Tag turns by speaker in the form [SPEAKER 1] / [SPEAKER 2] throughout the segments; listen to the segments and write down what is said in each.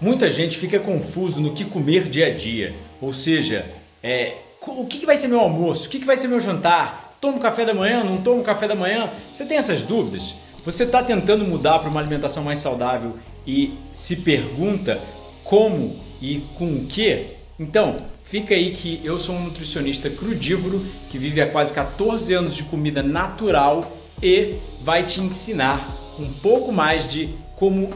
[SPEAKER 1] Muita gente fica confuso no que comer dia a dia, ou seja, é, o que vai ser meu almoço, o que vai ser meu jantar, tomo café da manhã, não tomo café da manhã? Você tem essas dúvidas? Você está tentando mudar para uma alimentação mais saudável e se pergunta como e com o que? Então, fica aí que eu sou um nutricionista crudívoro que vive há quase 14 anos de comida natural e vai te ensinar um pouco mais de como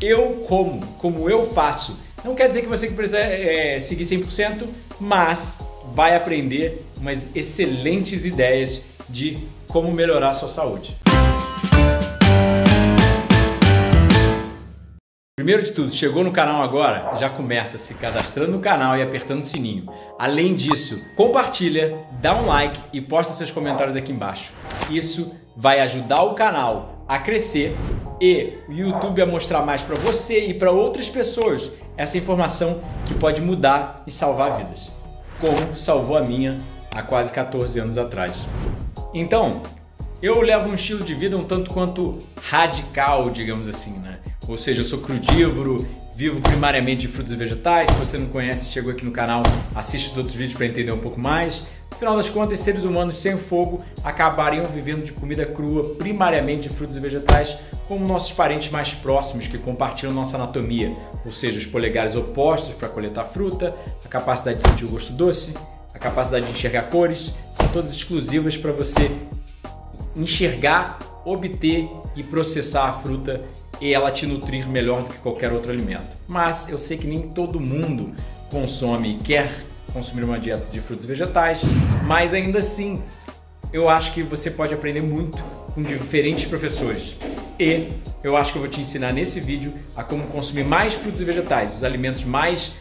[SPEAKER 1] eu como, como eu faço. Não quer dizer que você precisa é, seguir 100%, mas vai aprender umas excelentes ideias de como melhorar a sua saúde. Primeiro de tudo, chegou no canal agora, já começa se cadastrando no canal e apertando o sininho. Além disso, compartilha, dá um like e posta seus comentários aqui embaixo. Isso vai ajudar o canal a crescer e o YouTube a mostrar mais para você e para outras pessoas essa informação que pode mudar e salvar vidas, como salvou a minha há quase 14 anos atrás. Então, eu levo um estilo de vida um tanto quanto radical, digamos assim, né? Ou seja, eu sou crudívoro, vivo primariamente de frutos e vegetais. Se você não conhece, chegou aqui no canal, assiste os outros vídeos para entender um pouco mais. No final das contas, seres humanos sem fogo acabariam vivendo de comida crua, primariamente de frutos e vegetais, como nossos parentes mais próximos que compartilham nossa anatomia, ou seja, os polegares opostos para coletar fruta, a capacidade de sentir o gosto doce, a capacidade de enxergar cores, são todas exclusivas para você enxergar, obter e processar a fruta e ela te nutrir melhor do que qualquer outro alimento. Mas eu sei que nem todo mundo consome e quer consumir uma dieta de frutos e vegetais, mas ainda assim eu acho que você pode aprender muito com diferentes professores. E eu acho que eu vou te ensinar nesse vídeo a como consumir mais frutos e vegetais, os alimentos mais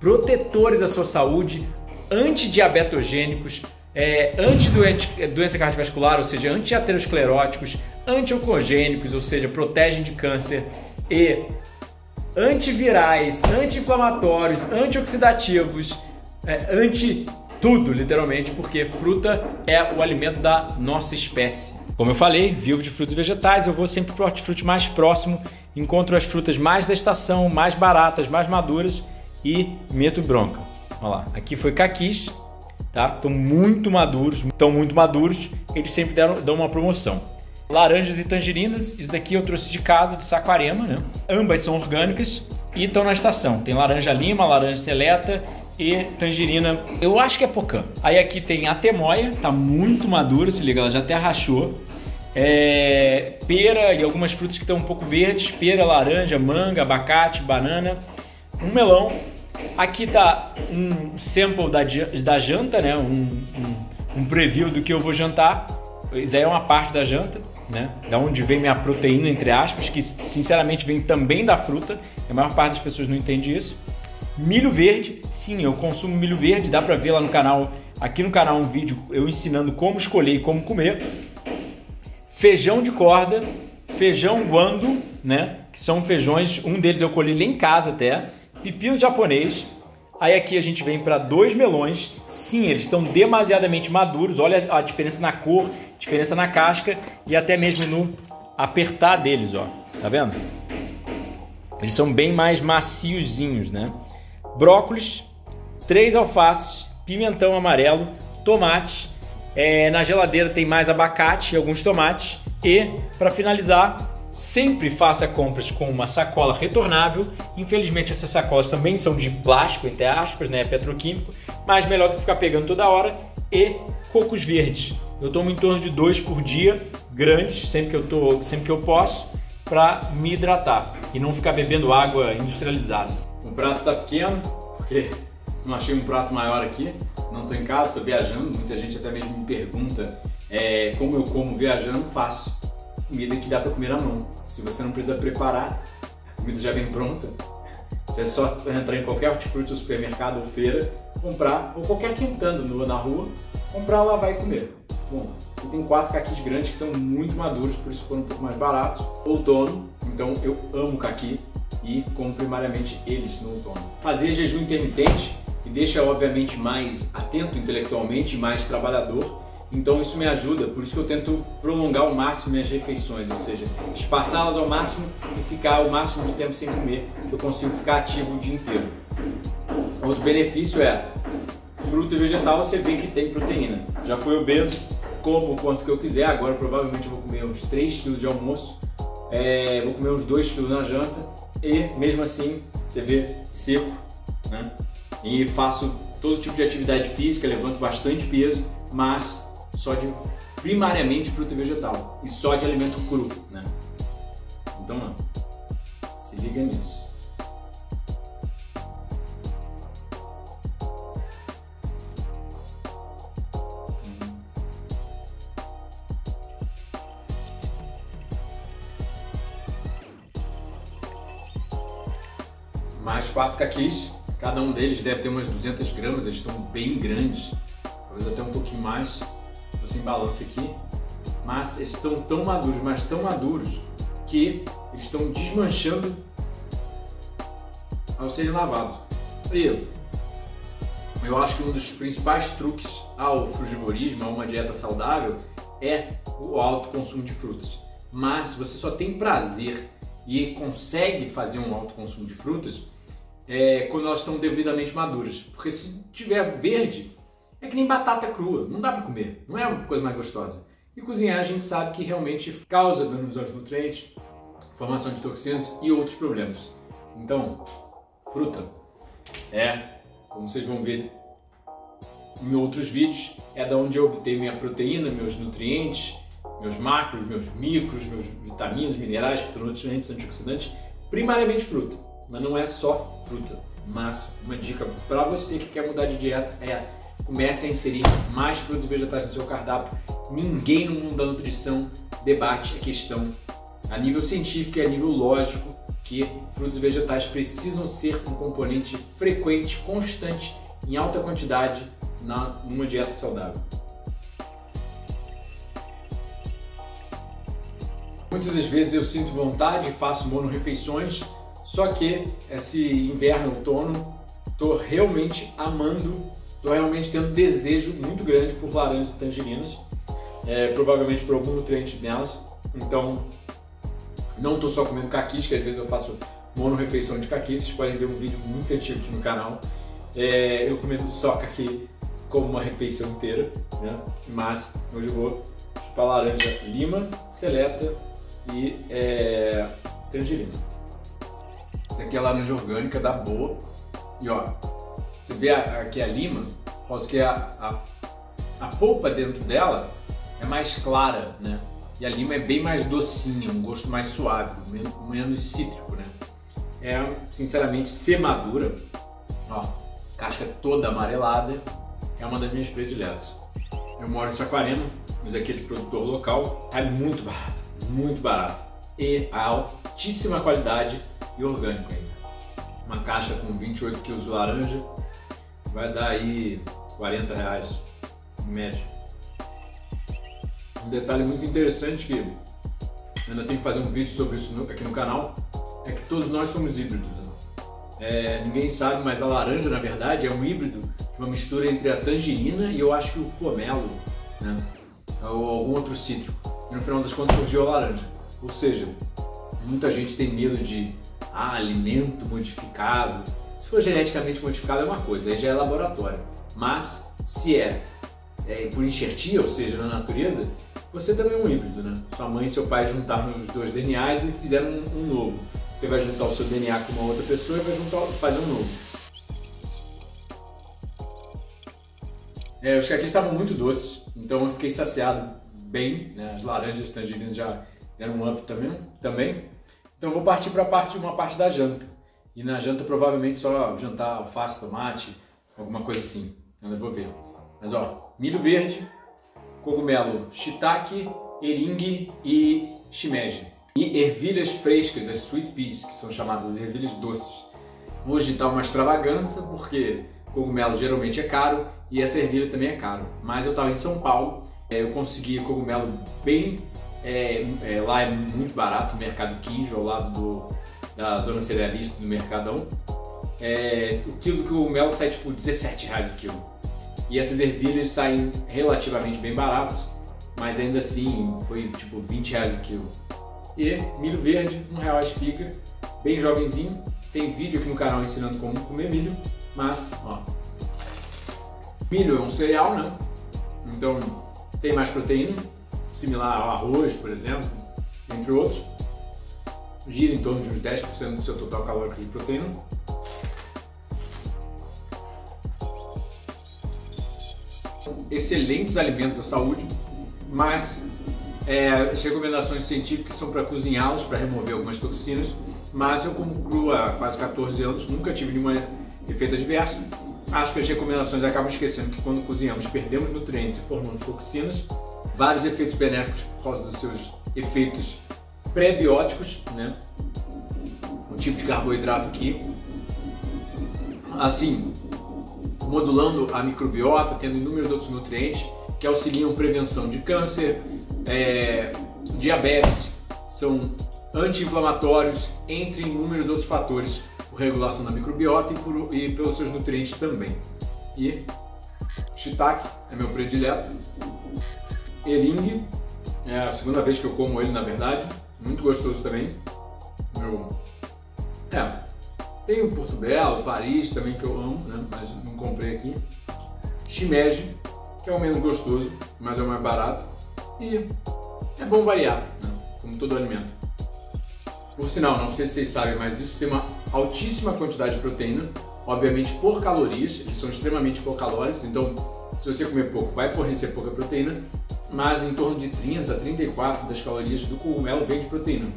[SPEAKER 1] protetores da sua saúde, antidiabetogênicos, é, antidoença cardiovascular, ou seja, antiateroscleróticos, anti-oncogênicos, ou seja, protegem de câncer, e antivirais, anti-inflamatórios, antioxidativos, é, anti tudo, literalmente, porque fruta é o alimento da nossa espécie. Como eu falei, vivo de frutos vegetais, eu vou sempre para o hortifruti mais próximo, encontro as frutas mais da estação, mais baratas, mais maduras e meto bronca. Olha lá, aqui foi caquis, tá? Estão muito maduros, estão muito maduros, eles sempre deram, dão uma promoção. Laranjas e tangerinas, isso daqui eu trouxe de casa, de Saquarema, né? Ambas são orgânicas e estão na estação. Tem laranja lima, laranja seleta e tangerina, eu acho que é pocã. Aí aqui tem a temoia, tá muito madura, se liga, ela já até rachou. É, pera e algumas frutas que estão um pouco verdes, pera, laranja, manga, abacate, banana, um melão. Aqui tá um sample da, da janta, né? Um, um, um preview do que eu vou jantar. Isso aí é uma parte da janta, né? Da onde vem minha proteína, entre aspas, que sinceramente vem também da fruta. A maior parte das pessoas não entende isso. Milho verde, sim, eu consumo milho verde, dá pra ver lá no canal, aqui no canal um vídeo eu ensinando como escolher e como comer. Feijão de corda, feijão guando, né? Que são feijões, um deles eu colhi lá em casa até. Pepino japonês. Aí aqui a gente vem para dois melões. Sim, eles estão demasiadamente maduros. Olha a diferença na cor, diferença na casca e até mesmo no apertar deles, ó. Tá vendo? Eles são bem mais maciozinhos, né? brócolis, três alfaces, pimentão amarelo, tomate. É, na geladeira tem mais abacate e alguns tomates. E, para finalizar, sempre faça compras com uma sacola retornável. Infelizmente, essas sacolas também são de plástico, entre aspas, né? Petroquímico, mas melhor do que ficar pegando toda hora. E cocos verdes. Eu tomo em torno de dois por dia, grandes, sempre que eu, tô, sempre que eu posso, para me hidratar e não ficar bebendo água industrializada. O prato tá pequeno, porque não achei um prato maior aqui. Não estou em casa, estou viajando. Muita gente até mesmo me pergunta é, como eu como viajando. Faço comida que dá para comer na mão. Se você não precisa preparar, a comida já vem pronta. Você é só entrar em qualquer hortifruti supermercado ou feira, comprar, ou qualquer quentando na rua, comprar, lavar e comer. Bom, e tem quatro caquis grandes que estão muito maduros, por isso foram um pouco mais baratos. Outono, então eu amo caqui e como primariamente eles no outono. Fazer jejum intermitente me deixa obviamente mais atento intelectualmente, mais trabalhador. Então isso me ajuda, por isso que eu tento prolongar ao máximo minhas refeições, ou seja, espaçá-las ao máximo e ficar o máximo de tempo sem comer, que eu consigo ficar ativo o dia inteiro. Outro benefício é fruta e vegetal você vê que tem proteína. Já fui obeso, como o quanto que eu quiser, agora provavelmente eu vou comer uns 3 kg de almoço, é, vou comer uns 2 kg na janta e mesmo assim você vê seco, né? E faço todo tipo de atividade física, levanto bastante peso, mas só de primariamente fruta e vegetal e só de alimento cru, né? Então, se liga nisso. Mais quatro caquis, cada um deles deve ter umas 200 gramas, eles estão bem grandes, talvez até um pouquinho mais sem balança aqui, mas eles estão tão maduros, mas tão maduros que eles estão desmanchando ao serem lavados. E eu acho que um dos principais truques ao frugivorismo, a uma dieta saudável, é o alto consumo de frutas. Mas você só tem prazer e consegue fazer um alto consumo de frutas é, quando elas estão devidamente maduras. Porque se tiver verde, é que nem batata crua, não dá para comer, não é a coisa mais gostosa. E cozinhar a gente sabe que realmente causa danos aos nutrientes, formação de toxinas e outros problemas. Então, fruta é, como vocês vão ver em outros vídeos, é da onde eu obtenho minha proteína, meus nutrientes, meus macros, meus micros, meus vitaminas, minerais, fitonutrientes, antioxidantes, primariamente fruta. Mas não é só fruta. Mas uma dica para você que quer mudar de dieta é comece a inserir mais frutos e vegetais no seu cardápio. Ninguém no mundo da nutrição debate a questão a nível científico e a nível lógico que frutos e vegetais precisam ser um componente frequente, constante, em alta quantidade na, numa dieta saudável. Muitas das vezes eu sinto vontade e faço mono-refeições, só que esse inverno, outono, estou realmente amando Estou realmente tendo desejo muito grande por laranjas e tangerinas, é, provavelmente por algum nutriente nelas. Então, não estou só comendo caquis, que às vezes eu faço mono-refeição de caquis. Vocês podem ver um vídeo muito antigo aqui no canal. É, eu comendo só caqui como uma refeição inteira, né? mas hoje eu vou chupar laranja lima, seleta e é, tangerina. Essa aqui é a laranja orgânica da boa. E ó, você vê aqui a lima, causa que a, a, a polpa dentro dela é mais clara, né? E a lima é bem mais docinha, um gosto mais suave, menos cítrico, né? É, sinceramente, ser madura, ó, casca toda amarelada, é uma das minhas prediletas. Eu moro em Saquarema, mas aqui é de produtor local, é muito barato, muito barato. E altíssima qualidade e orgânico ainda. Uma caixa com 28 kg de laranja, vai dar aí 40 reais em média. Um detalhe muito interessante que ainda tenho que fazer um vídeo sobre isso aqui no canal é que todos nós somos híbridos. Né? É, ninguém sabe, mas a laranja na verdade é um híbrido, uma mistura entre a tangerina e eu acho que o pomelo, né? ou algum outro cítrico. E no final das contas surgiu a laranja. Ou seja, muita gente tem medo de ah, alimento modificado, se for geneticamente modificado é uma coisa, aí já é laboratório. Mas se é, é por enxertia, ou seja, na natureza, você também é um híbrido, né? Sua mãe e seu pai juntaram os dois DNAs e fizeram um, um novo. Você vai juntar o seu DNA com uma outra pessoa e vai juntar, fazer um novo. É, os caquis estavam muito doces, então eu fiquei saciado bem. Né? As laranjas tangerinas já deram um up também. também. Então vou partir para parte, uma parte da janta. E na janta provavelmente só jantar alface, tomate, alguma coisa assim. Eu vou ver. Mas ó, milho verde, cogumelo shiitake, eringue e shimeji. E ervilhas frescas, as sweet peas, que são chamadas ervilhas doces. Vou agitar uma extravagância, porque cogumelo geralmente é caro e essa ervilha também é caro. Mas eu estava em São Paulo, é, eu consegui cogumelo bem... É, é, lá é muito barato, mercado Quinjo, ao lado do, da zona cerealista do Mercadão, é, o quilo do cogumelo sai tipo 17 reais o quilo. E essas ervilhas saem relativamente bem baratas, mas ainda assim foi tipo 20 reais o quilo. E milho verde, um real a espiga, bem jovenzinho. Tem vídeo aqui no canal ensinando como comer milho, mas ó. Milho é um cereal, né? Então tem mais proteína, similar ao arroz, por exemplo, entre outros. Gira em torno de uns 10% do seu total calórico de proteína. Excelentes alimentos à saúde, mas é, as recomendações científicas são para cozinhá-los, para remover algumas toxinas. Mas eu como cru há quase 14 anos, nunca tive nenhum efeito adverso. Acho que as recomendações acabam esquecendo que quando cozinhamos perdemos nutrientes e formamos toxinas. Vários efeitos benéficos por causa dos seus efeitos pré-bióticos, né? Um tipo de carboidrato aqui. Assim, modulando a microbiota, tendo inúmeros outros nutrientes que auxiliam prevenção de câncer, é, diabetes, são anti-inflamatórios, entre inúmeros outros fatores, por regulação da microbiota e, por, e pelos seus nutrientes também. E shiitake é meu predileto. Eringue, é a segunda vez que eu como ele na verdade, muito gostoso também. Meu... É, tem o Porto Belo, Paris também que eu amo, né? mas não comprei aqui. Shimeji, que é o menos gostoso, mas é o mais barato. E é bom variar, né? como todo alimento. Por sinal, não sei se vocês sabem, mas isso tem uma altíssima quantidade de proteína, obviamente por calorias, eles são extremamente calóricos, então se você comer pouco vai fornecer pouca proteína, mas em torno de 30 a 34 das calorias do cogumelo vem de proteína,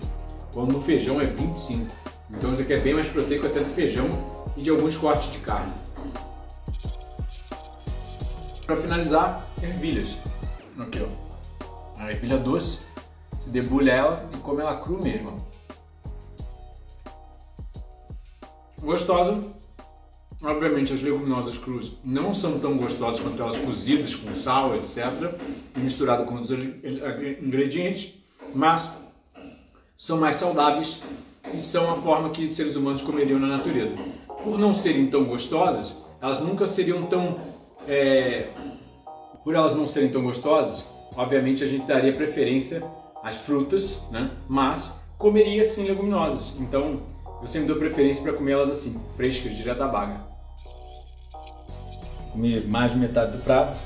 [SPEAKER 1] quando no feijão é 25. Então isso aqui é bem mais proteico até do feijão e de alguns cortes de carne. Para finalizar, ervilhas. Aqui ó, a ervilha doce, você debulha ela e come ela cru mesmo. Gostosa. Obviamente as leguminosas cruas não são tão gostosas quanto elas cozidas com sal, etc. Misturado com outros ingredientes, mas são mais saudáveis e são a forma que seres humanos comeriam na natureza. Por não serem tão gostosas, elas nunca seriam tão. É... Por elas não serem tão gostosas, obviamente a gente daria preferência às frutas, né? mas comeria sim leguminosas. Então eu sempre dou preferência para comer elas assim, frescas, direto da baga. Comi mais de metade do prato,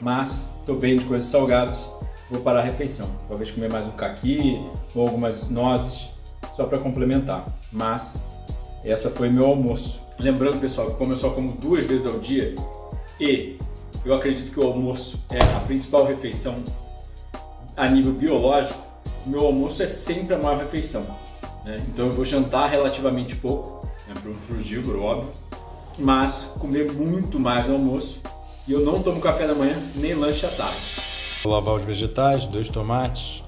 [SPEAKER 1] mas estou bem de coisas salgadas, vou parar a refeição. Talvez comer mais um caqui ou algumas nozes, só para complementar. Mas essa foi meu almoço. Lembrando, pessoal, que como eu só como duas vezes ao dia e eu acredito que o almoço é a principal refeição a nível biológico, meu almoço é sempre a maior refeição. Né? Então eu vou jantar relativamente pouco, né, para um frugívoro, óbvio, mas comer muito mais no almoço. E eu não tomo café da manhã nem lanche à tarde. Vou lavar os vegetais, dois tomates,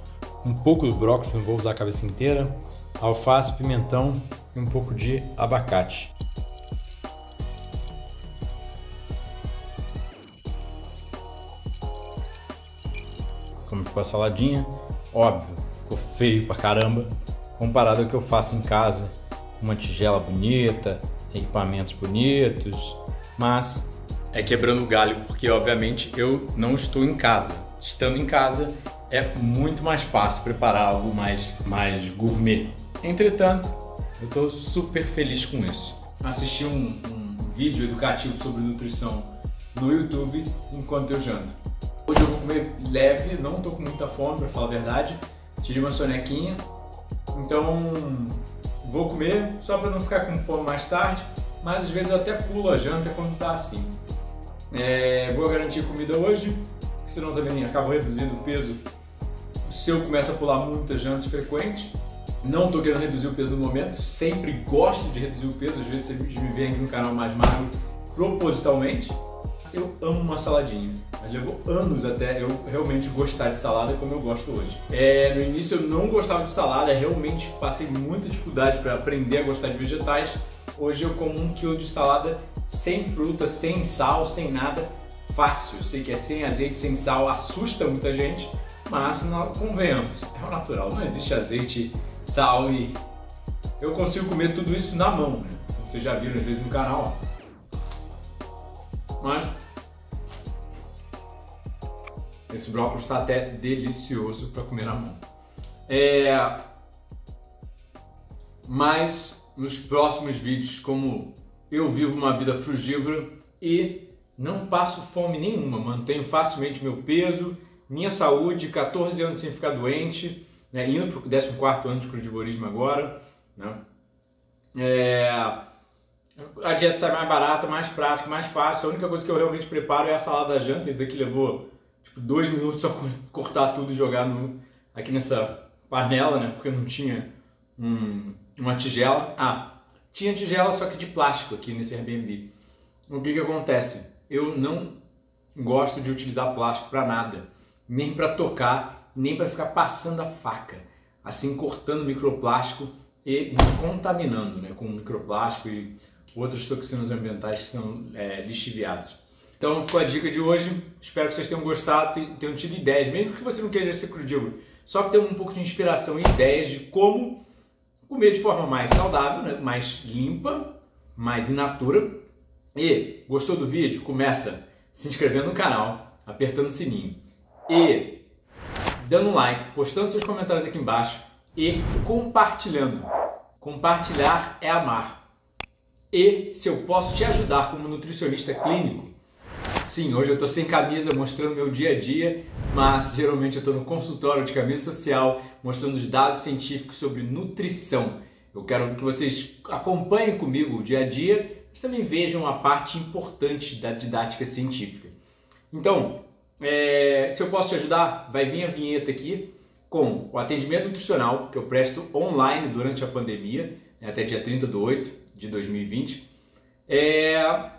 [SPEAKER 1] um pouco do brócolis, não vou usar a cabeça inteira, alface, pimentão e um pouco de abacate. Como ficou a saladinha? Óbvio, ficou feio pra caramba comparado ao que eu faço em casa, uma tigela bonita, equipamentos bonitos, mas é quebrando galho porque obviamente eu não estou em casa. Estando em casa é muito mais fácil preparar algo mais mais gourmet. Entretanto, eu estou super feliz com isso. Assisti um, um vídeo educativo sobre nutrição no YouTube enquanto eu janto. Hoje eu vou comer leve, não estou com muita fome para falar a verdade. Tirei uma sonequinha, então, vou comer só para não ficar com fome mais tarde, mas às vezes eu até pulo a janta quando tá assim. É, vou garantir comida hoje, senão também acabo reduzindo o peso se eu começo a pular muitas jantas frequentes. Não estou querendo reduzir o peso no momento, sempre gosto de reduzir o peso, às vezes vocês me veem aqui no canal mais magro propositalmente. Eu amo uma saladinha. Mas levou anos até eu realmente gostar de salada como eu gosto hoje. É, no início eu não gostava de salada, realmente passei muita dificuldade para aprender a gostar de vegetais. Hoje eu como um quilo de salada sem fruta, sem sal, sem nada. Fácil, sei que é sem azeite, sem sal, assusta muita gente, mas não, convenhamos, é o natural, não existe azeite, sal e eu consigo comer tudo isso na mão, né? Vocês já viram às vezes no canal. Mas Esse brócolis está até delicioso para comer na mão. É... Mas nos próximos vídeos, como eu vivo uma vida frugívora e não passo fome nenhuma, mantenho facilmente meu peso, minha saúde, 14 anos sem ficar doente, né, indo para o 14 ano de crudivorismo agora. Né? É... A dieta sai mais barata, mais prática, mais fácil. A única coisa que eu realmente preparo é a salada janta. Isso aqui levou tipo, dois minutos só cortar tudo e jogar no, aqui nessa panela, né? Porque não tinha um, uma tigela. Ah, tinha tigela, só que de plástico aqui nesse Airbnb. O que, que acontece? Eu não gosto de utilizar plástico para nada, nem para tocar, nem para ficar passando a faca, assim cortando microplástico e me contaminando né, com microplástico e outras toxinas ambientais que são é, lixiviadas. Então ficou a dica de hoje. Espero que vocês tenham gostado, tenham tido ideias, mesmo que você não queira ser crudívoro, só que tenha um pouco de inspiração e ideias de como comer de forma mais saudável, né? mais limpa, mais in natura. E gostou do vídeo? Começa se inscrevendo no canal, apertando o sininho e dando um like, postando seus comentários aqui embaixo e compartilhando. Compartilhar é amar. E se eu posso te ajudar como nutricionista clínico, sim, hoje eu estou sem camisa mostrando meu dia a dia, mas geralmente eu estou no consultório de camisa social mostrando os dados científicos sobre nutrição. Eu quero que vocês acompanhem comigo o dia a dia, mas também vejam a parte importante da didática científica. Então, é, se eu posso te ajudar, vai vir a vinheta aqui com o atendimento nutricional que eu presto online durante a pandemia, né, até dia 30 de 8 de 2020. É,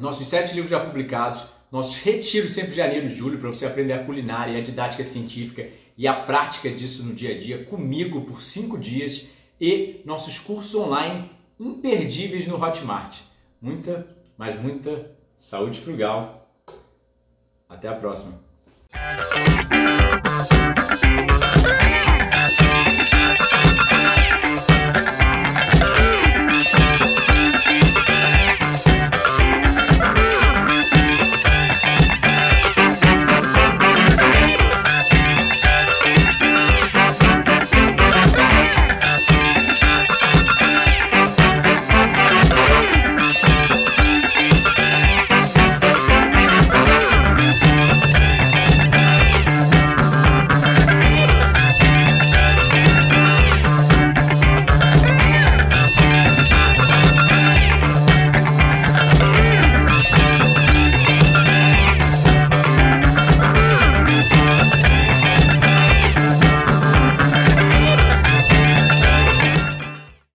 [SPEAKER 1] nossos sete livros já publicados, nossos retiros sempre de janeiro e julho para você aprender a culinária a didática científica e a prática disso no dia a dia comigo por cinco dias e nossos cursos online imperdíveis no Hotmart. Muita, mas muita saúde frugal. Até a próxima.